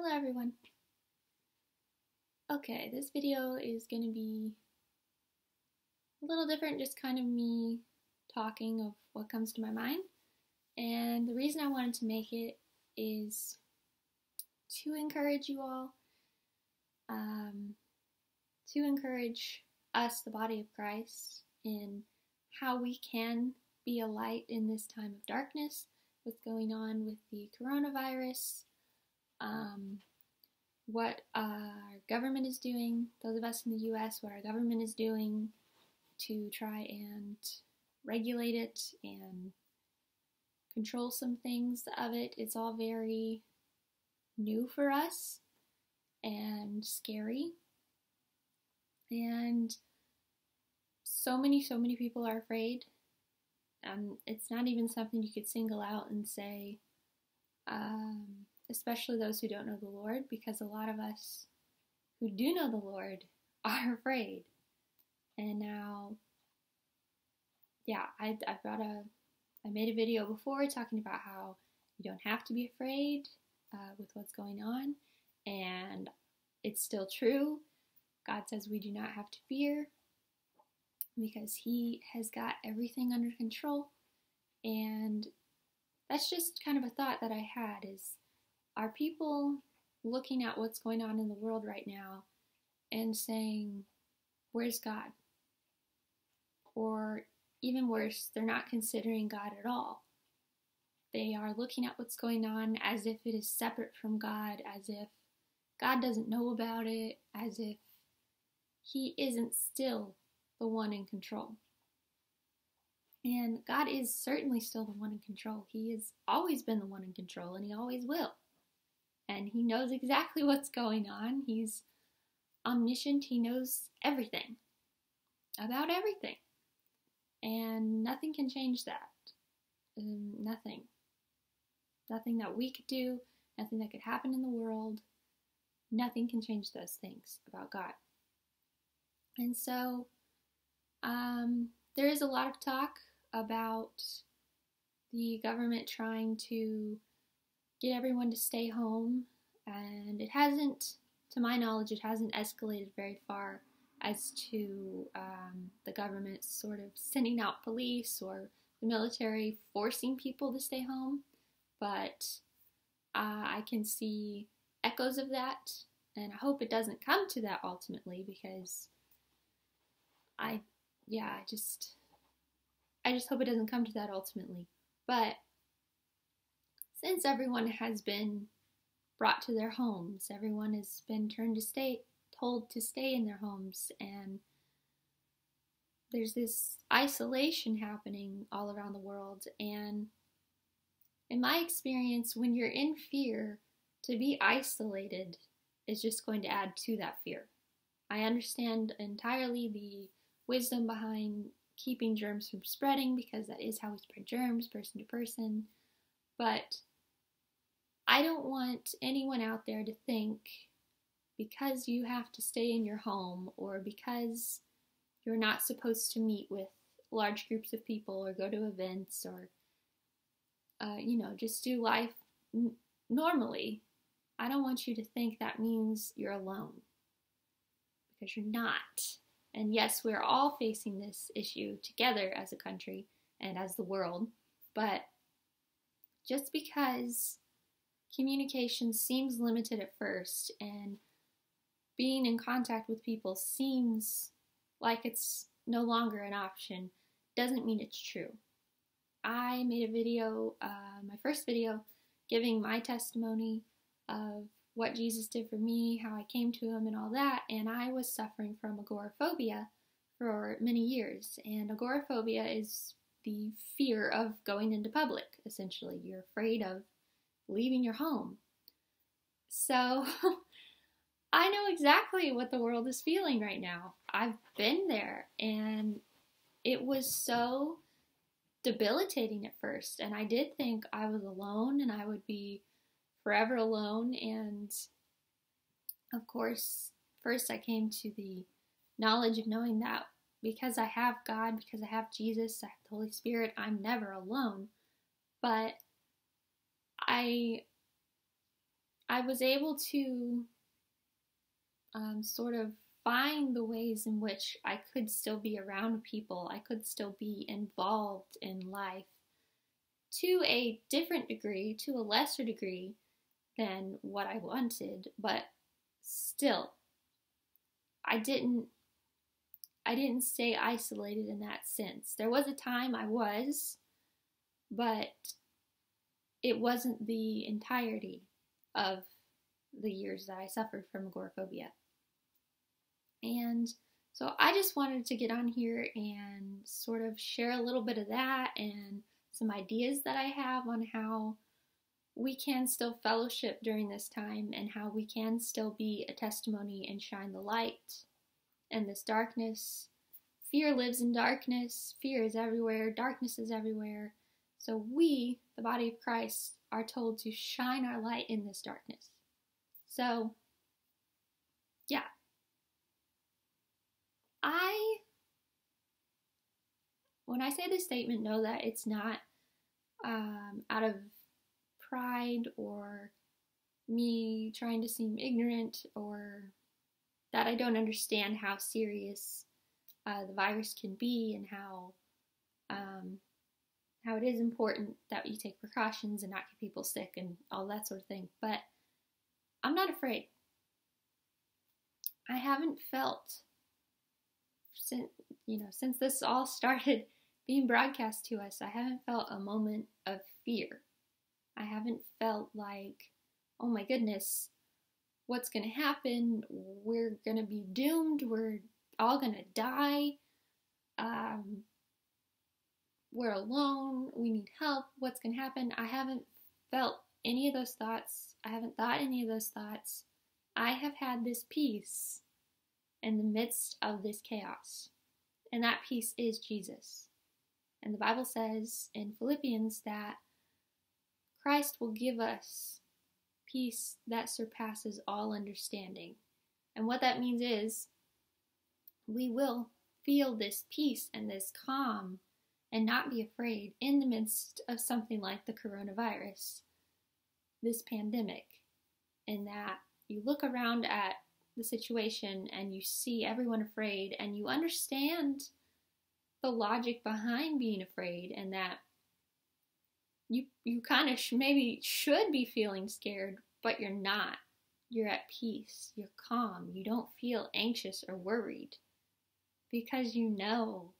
Hello everyone. Okay, this video is going to be a little different, just kind of me talking of what comes to my mind. And the reason I wanted to make it is to encourage you all, um, to encourage us, the body of Christ, in how we can be a light in this time of darkness, what's going on with the coronavirus, um, what our government is doing, those of us in the US, what our government is doing to try and regulate it and control some things of it. It's all very new for us and scary. And so many, so many people are afraid. Um, it's not even something you could single out and say, um, especially those who don't know the Lord, because a lot of us who do know the Lord are afraid. And now, yeah, I, I brought a, I made a video before talking about how you don't have to be afraid uh, with what's going on, and it's still true. God says we do not have to fear because He has got everything under control, and that's just kind of a thought that I had is are people looking at what's going on in the world right now and saying, Where's God? Or even worse, they're not considering God at all. They are looking at what's going on as if it is separate from God, as if God doesn't know about it, as if He isn't still the one in control. And God is certainly still the one in control. He has always been the one in control, and He always will and he knows exactly what's going on. He's omniscient, he knows everything about everything. And nothing can change that. Um, nothing. Nothing that we could do, nothing that could happen in the world. Nothing can change those things about God. And so, um, there is a lot of talk about the government trying to get everyone to stay home, and it hasn't, to my knowledge, it hasn't escalated very far as to um, the government sort of sending out police or the military forcing people to stay home, but uh, I can see echoes of that, and I hope it doesn't come to that ultimately because I, yeah, I just, I just hope it doesn't come to that ultimately. But since everyone has been brought to their homes, everyone has been turned to stay, told to stay in their homes, and there's this isolation happening all around the world. And in my experience, when you're in fear, to be isolated is just going to add to that fear. I understand entirely the wisdom behind keeping germs from spreading because that is how we spread germs, person to person. But I don't want anyone out there to think because you have to stay in your home or because you're not supposed to meet with large groups of people or go to events or, uh, you know, just do life n- normally. I don't want you to think that means you're alone because you're not. And yes, we're all facing this issue together as a country and as the world, but just because communication seems limited at first, and being in contact with people seems like it's no longer an option, doesn't mean it's true. I made a video, uh, my first video, giving my testimony of what Jesus did for me, how I came to Him, and all that, and I was suffering from agoraphobia for many years. And agoraphobia is the fear of going into public, essentially. You're afraid of leaving your home. So I know exactly what the world is feeling right now. I've been there and it was so debilitating at first. And I did think I was alone and I would be forever alone. And of course, first I came to the knowledge of knowing that because I have God, because I have Jesus, I have the Holy Spirit, I'm never alone. But I I was able to um, sort of find the ways in which I could still be around people, I could still be involved in life to a different degree, to a lesser degree than what I wanted, but still, I didn't. I didn't stay isolated in that sense. There was a time I was, but it wasn't the entirety of the years that I suffered from agoraphobia. And so I just wanted to get on here and sort of share a little bit of that and some ideas that I have on how we can still fellowship during this time and how we can still be a testimony and shine the light in this darkness. Fear lives in darkness, fear is everywhere, darkness is everywhere. So we, the body of Christ, are told to shine our light in this darkness. So, yeah. I, when I say this statement, know that it's not um, out of pride or me trying to seem ignorant or that I don't understand how serious uh, the virus can be and how um, how it is important that you take precautions and not get people sick and all that sort of thing. But I'm not afraid. I haven't felt since you know since this all started being broadcast to us. I haven't felt a moment of fear. I haven't felt like, oh my goodness, what's going to happen? We're going to be doomed. We're all going to die. Um, we're alone. We need help. What's going to happen? I haven't felt any of those thoughts. I haven't thought any of those thoughts. I have had this peace in the midst of this chaos. And that peace is Jesus. And the Bible says in Philippians that Christ will give us peace that surpasses all understanding. And what that means is we will feel this peace and this calm and not be afraid in the midst of something like the coronavirus, this pandemic, in that you look around at the situation and you see everyone afraid and you understand the logic behind being afraid and that you you kind of sh- maybe should be feeling scared, but you're not. You're at peace. You're calm. You don't feel anxious or worried because you know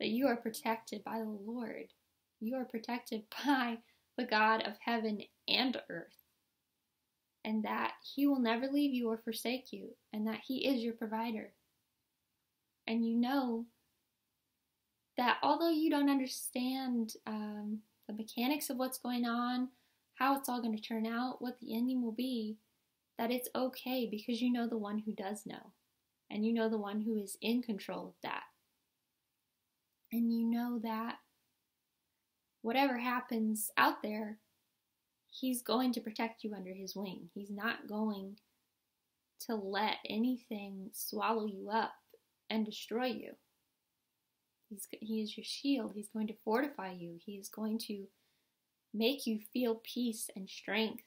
that you are protected by the Lord. You are protected by the God of heaven and earth. And that He will never leave you or forsake you, and that He is your provider. And you know that although you don't understand um, the mechanics of what's going on, how it's all going to turn out, what the ending will be, that it's okay because you know the one who does know. And you know the one who is in control of that. And you know that whatever happens out there, he's going to protect you under his wing. He's not going to let anything swallow you up and destroy you. He's, he is your shield. He's going to fortify you. He is going to make you feel peace and strength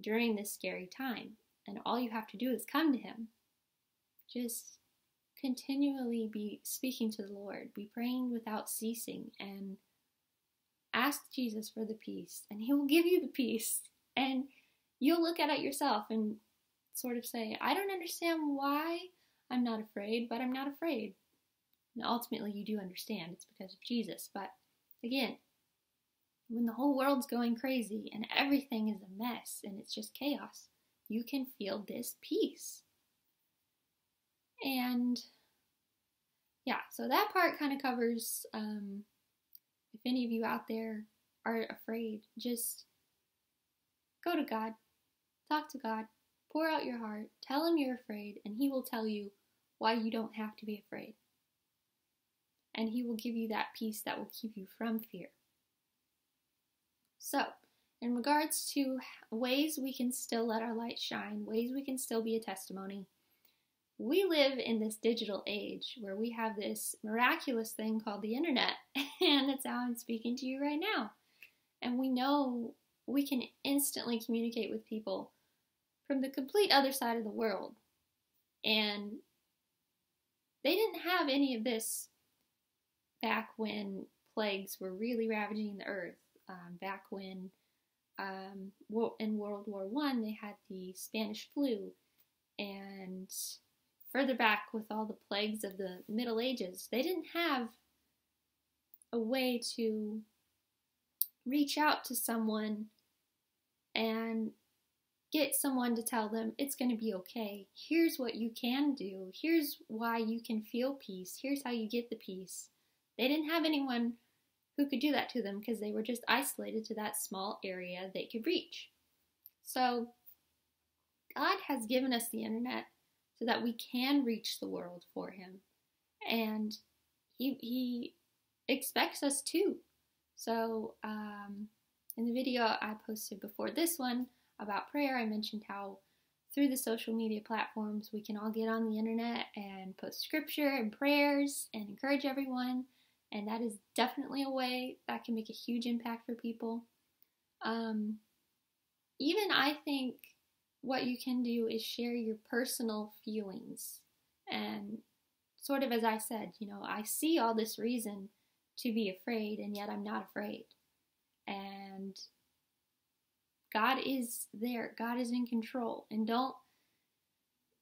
during this scary time. And all you have to do is come to Him. Just continually be speaking to the Lord, be praying without ceasing, and ask Jesus for the peace, and He will give you the peace. And you'll look at it yourself and sort of say, I don't understand why I'm not afraid, but I'm not afraid. And ultimately, you do understand it's because of Jesus. But again, when the whole world's going crazy and everything is a mess and it's just chaos, you can feel this peace. And yeah, so that part kind of covers um, if any of you out there are afraid, just go to God, talk to God, pour out your heart, tell Him you're afraid, and He will tell you why you don't have to be afraid and He will give you that peace that will keep you from fear. So, in regards to ways we can still let our light shine, ways we can still be a testimony, we live in this digital age where we have this miraculous thing called the internet, and it's how I'm speaking to you right now. And we know we can instantly communicate with people from the complete other side of the world. And they didn't have any of this back when plagues were really ravaging the earth. Um, back when um, in World War One, they had the Spanish flu, and further back with all the plagues of the Middle Ages, they didn't have a way to reach out to someone and get someone to tell them it's going to be okay. Here's what you can do. Here's why you can feel peace. Here's how you get the peace. They didn't have anyone who could do that to them because they were just isolated to that small area they could reach. So, God has given us the internet so that we can reach the world for Him. And He, he expects us to. So, um, in the video I posted before this one about prayer, I mentioned how through the social media platforms we can all get on the internet and post scripture and prayers and encourage everyone. And that is definitely a way that can make a huge impact for people. Um, even I think what you can do is share your personal feelings. And sort of as I said, you know, I see all this reason to be afraid, and yet I'm not afraid. And God is there, God is in control. And don't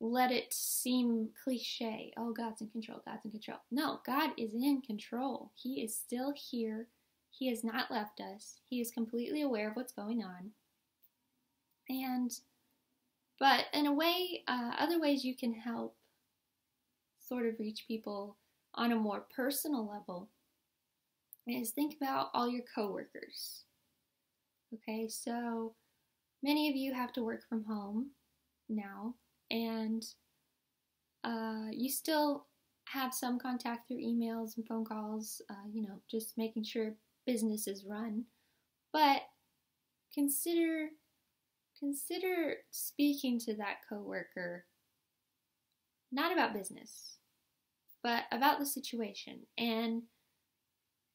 let it seem cliche. Oh, God's in control, God's in control. No, God is in control. He is still here. He has not left us. He is completely aware of what's going on. And, but in a way, uh, other ways you can help sort of reach people on a more personal level is think about all your coworkers. Okay, so many of you have to work from home now, and uh, you still have some contact through emails and phone calls, uh, you know, just making sure business is run. But consider consider speaking to that coworker not about business, but about the situation and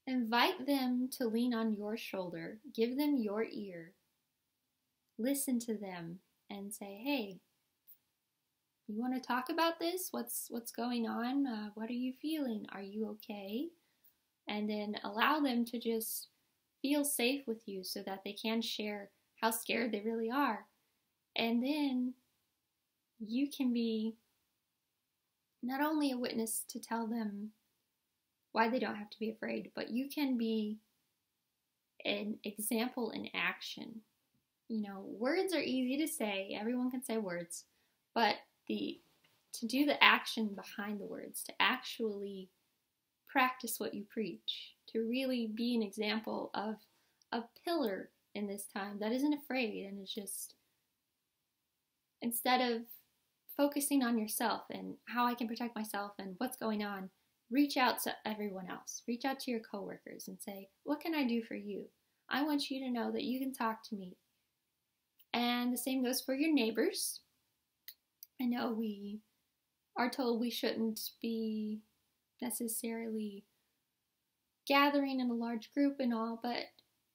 Invite them to lean on your shoulder, give them your ear, listen to them, and say, "Hey, you want to talk about this? What's what's going on? Uh, what are you feeling? Are you okay?" And then allow them to just feel safe with you, so that they can share how scared they really are, and then you can be not only a witness to tell them why they don't have to be afraid, but you can be an example in action. You know, words are easy to say, everyone can say words, but the to do the action behind the words, to actually practice what you preach, to really be an example of a pillar in this time that isn't afraid and is just instead of focusing on yourself and how I can protect myself and what's going on, reach out to everyone else. Reach out to your coworkers and say, What can I do for you? I want you to know that you can talk to me. And the same goes for your neighbors. I know we are told we shouldn't be necessarily gathering in a large group and all, but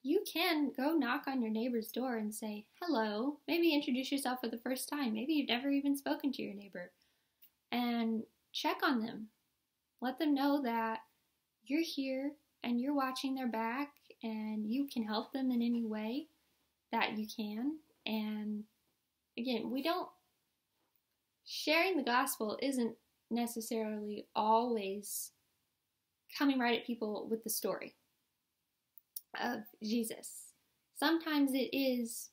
you can go knock on your neighbor's door and say, hello. Maybe introduce yourself for the first time. Maybe you've never even spoken to your neighbor. And check on them. Let them know that you're here and you're watching their back and you can help them in any way that you can. And again, we don't, sharing the gospel isn't necessarily always coming right at people with the story of Jesus. Sometimes it is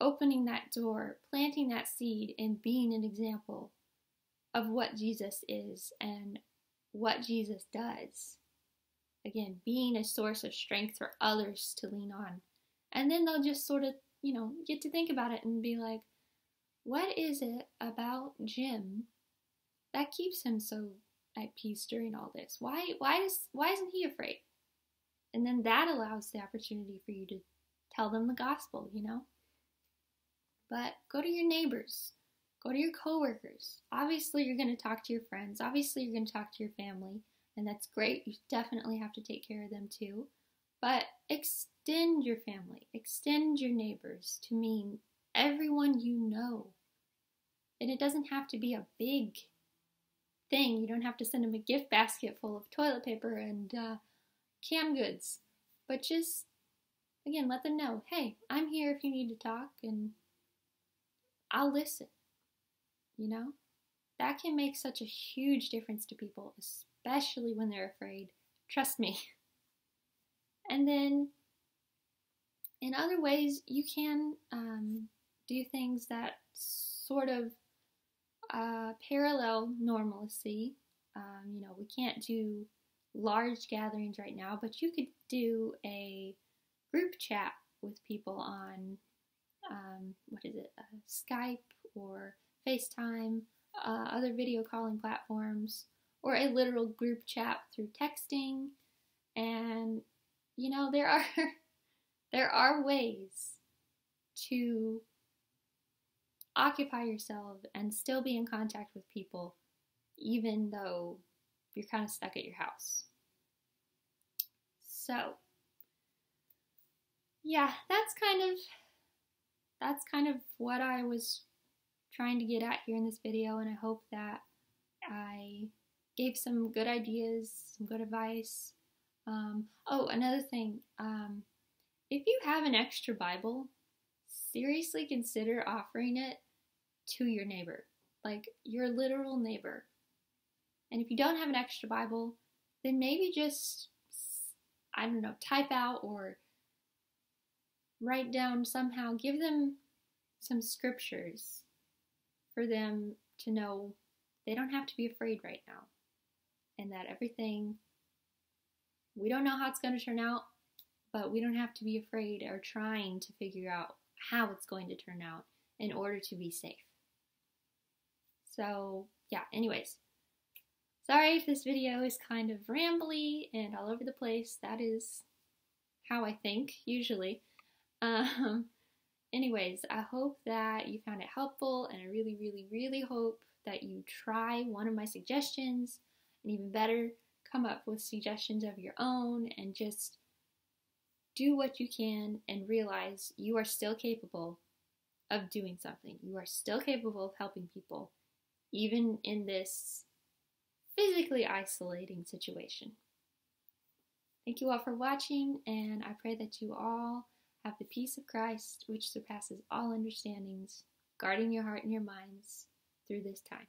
opening that door, planting that seed, and being an example of what Jesus is and what Jesus does. Again, being a source of strength for others to lean on. And then they'll just sort of, you know, get to think about it and be like, what is it about Jim that keeps him so at peace during all this? Why why is why isn't he afraid? And then that allows the opportunity for you to tell them the gospel, you know? But go to your neighbors. Go to your coworkers. Obviously, you're going to talk to your friends. Obviously, you're going to talk to your family, and that's great. You definitely have to take care of them too. But extend your family, extend your neighbors to mean everyone you know. And it doesn't have to be a big thing. You don't have to send them a gift basket full of toilet paper and uh, canned goods. But just, again, let them know hey, I'm here if you need to talk and I'll listen. You know? That can make such a huge difference to people, especially when they're afraid. Trust me. And then in other ways, you can um, do things that sort of uh, parallel normalcy. Um, you know, we can't do large gatherings right now, but you could do a group chat with people on um, what is it, uh, Skype or FaceTime, uh, other video calling platforms, or a literal group chat through texting. And you know, there are there are ways to occupy yourself and still be in contact with people, even though you're kind of stuck at your house. So, yeah, that's kind of that's kind of what I was trying to get at here in this video, and I hope that I gave some good ideas, some good advice. Um, oh, another thing, um, if you have an extra Bible, seriously consider offering it to your neighbor, like your literal neighbor. And if you don't have an extra Bible, then maybe just, I don't know, type out or write down somehow, give them some scriptures for them to know they don't have to be afraid right now and that everything, we don't know how it's going to turn out, but we don't have to be afraid or trying to figure out how it's going to turn out in order to be safe. So, yeah, anyways. Sorry if this video is kind of rambly and all over the place. That is how I think, usually. Um, anyways, I hope that you found it helpful, and I really, really, really hope that you try one of my suggestions, and even better, come up with suggestions of your own and just do what you can and realize you are still capable of doing something. You are still capable of helping people, even in this physically isolating situation. Thank you all for watching, and I pray that you all have the peace of Christ, which surpasses all understandings, guarding your heart and your minds through this time.